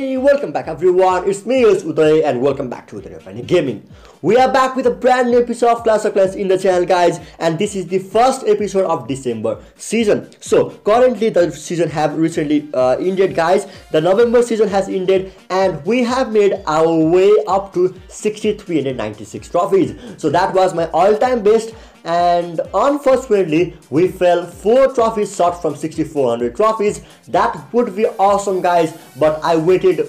Hey, welcome back everyone. It's me, it's Uday, and welcome back to Uday Funny Gaming. We are back with a brand new episode of Clash of Clans in the channel, guys, and this is the first episode of December season. So currently, the season have recently uh, ended, guys. The November season has ended, and we have made our way up to 6,396 trophies. So that was my all-time best and unfortunately we fell 4 trophies short from 6400 trophies. That would be awesome guys but I waited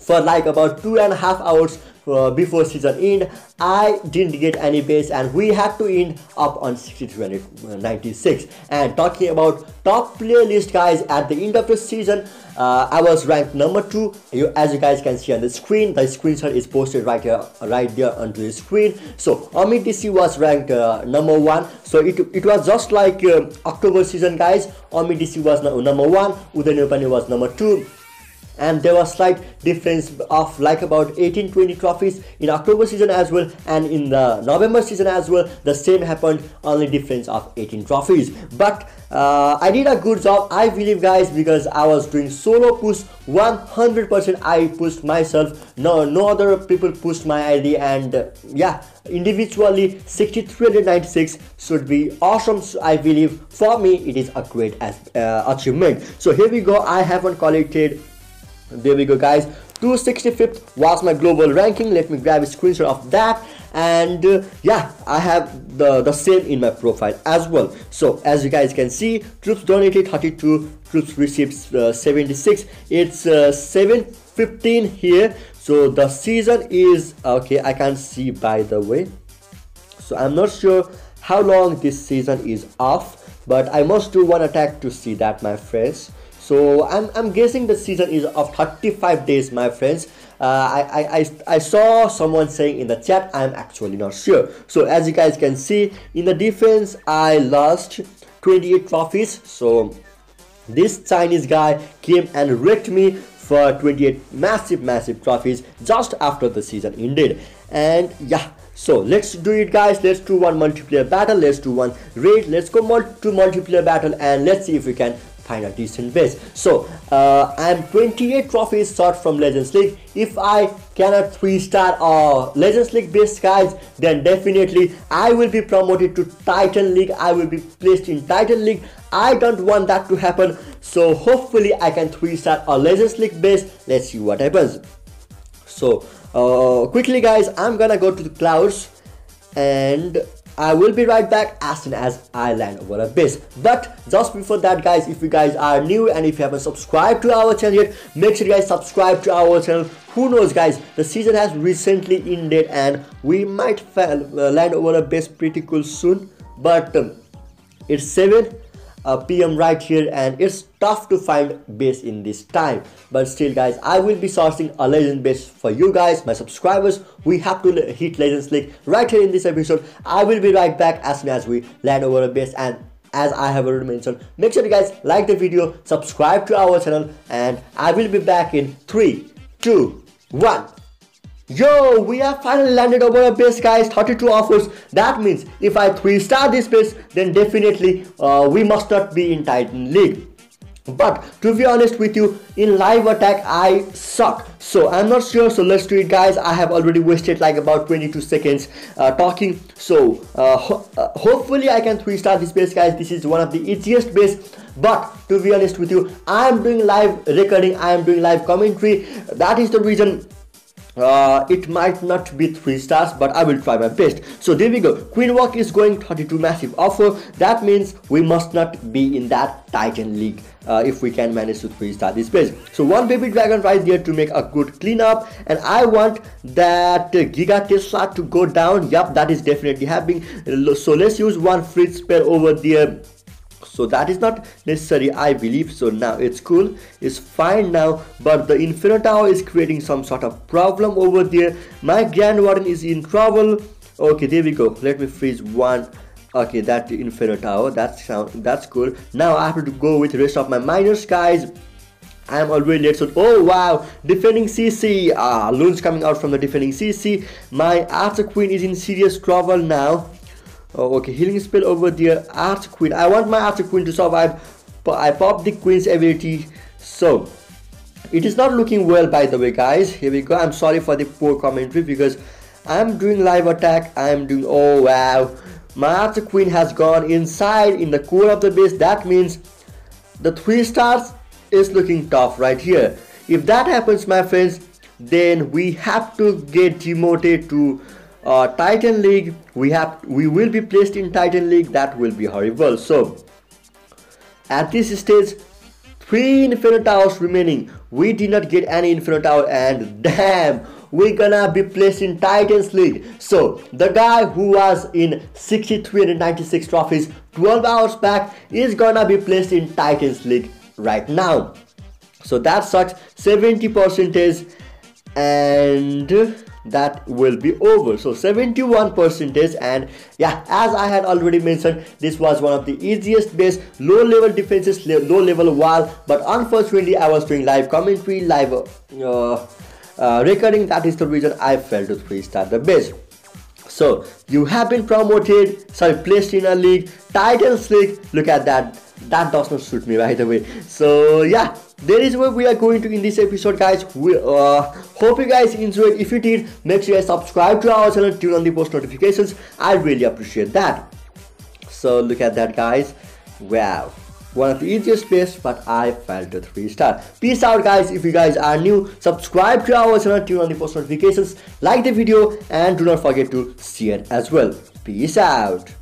for like about two and a half hours uh, before season end i didn't get any base and we had to end up on 6396 and talking about top player list guys at the end of the season uh, i was ranked number two. You, as you guys can see on the screen the screenshot is posted right here right there onto the screen. So amit dc was ranked uh, number one. So it, it was just like uh, october season guys. Amit dc was number one. Uday was number two and there was slight difference of like about 18 20 trophies in october season as well and in the november season as well the same happened only difference of 18 trophies. But uh, i did a good job i believe guys because i was doing solo push 100 percent i pushed myself. No no other people pushed my id and uh, yeah individually 6396 should be awesome so i believe for me it is a great as, uh, achievement. So here we go i haven't collected there we go guys. 265th was my global ranking. Let me grab a screenshot of that. And uh, yeah i have the the same in my profile as well. So as you guys can see troops donated 32 troops received uh, 76 it's uh, 715 here. So the season is okay i can't see by the way. So i'm not sure how long this season is off but i must do one attack to see that my friends so I'm, I'm guessing the season is of 35 days my friends. Uh, I, I, I saw someone saying in the chat I'm actually not sure. So as you guys can see in the defense I lost 28 trophies. So this Chinese guy came and wrecked me for 28 massive massive trophies just after the season ended. And yeah so let's do it guys. Let's do one multiplayer battle. Let's do one raid. Let's go mul to multiplayer battle and let's see if we can find a decent base. So uh, i'm 28 trophies short from legends league. If i cannot three star or legends league base guys then definitely i will be promoted to titan league. I will be placed in titan league. I don't want that to happen. So hopefully i can three star or legends league base. Let's see what happens. So uh, quickly guys i'm gonna go to the clouds and I will be right back as soon as I land over a base. But just before that guys, if you guys are new and if you haven't subscribed to our channel yet, make sure you guys subscribe to our channel. Who knows guys, the season has recently ended and we might uh, land over a base pretty cool soon. But um, it's 7 uh, pm right here and it's tough to find base in this time. But still guys i will be sourcing a legend base for you guys my subscribers. We have to hit legends league right here in this episode. I will be right back as soon as we land over a base and as i have already mentioned make sure you guys like the video subscribe to our channel and i will be back in three two one Yo, we have finally landed over a base guys, 32 offers. That means if I 3 star this base, then definitely uh, we must not be in Titan League. But to be honest with you, in live attack I suck. So I'm not sure, so let's do it guys. I have already wasted like about 22 seconds uh, talking. So uh, ho uh, hopefully I can 3 star this base guys. This is one of the easiest base but to be honest with you i am doing live recording i am doing live commentary that is the reason uh, it might not be 3 stars but I will try my best. So there we go. Queen Walk is going 32 massive offer. That means we must not be in that Titan League uh, if we can manage to 3 star this place So one baby dragon right there to make a good cleanup and I want that Giga Tesla to go down. Yup, that is definitely happening. So let's use one freeze spell over there so that is not necessary i believe. So now it's cool it's fine now. But the inferno tower is creating some sort of problem over there. My grand warden is in trouble. Okay there we go. Let me freeze one. Okay that inferno tower. That's sound that's cool. Now i have to go with the rest of my miners guys. I am already late so oh wow. Defending CC ah loons coming out from the defending CC my Archer Queen is in serious trouble now Oh, okay, healing spell over there. Arch Queen. I want my Arch Queen to survive, but I pop the Queen's ability. So, it is not looking well by the way guys here we go i'm sorry for the poor commentary because i'm doing live attack i'm doing oh wow my archer queen has gone inside in the core of the base that means the three stars is looking tough right here if that happens my friends then we have to get demoted to uh, titan league we have we will be placed in titan league that will be horrible so at this stage three inferno towers remaining we did not get any inferno tower and damn we're gonna be placed in Titans League. So the guy who was in 6,396 trophies 12 hours back is gonna be placed in Titans League right now. So that sucks 70 percentage and that will be over. So 71 percentage and yeah as i had already mentioned this was one of the easiest base low level defenses low level wall. But unfortunately i was doing live commentary live uh, uh, recording. That is the reason i failed to three star the base so you have been promoted sorry placed in a league titans league look at that. That does not suit me by the way. So yeah there is where we are going to in this episode guys. We uh, hope you guys enjoyed. If you did make sure you subscribe to our channel turn on the post notifications. I really appreciate that. So look at that guys. Wow. One of the easiest ways but i felt a three star. Peace out guys. If you guys are new subscribe to our channel turn on the post notifications like the video and do not forget to share as well. Peace out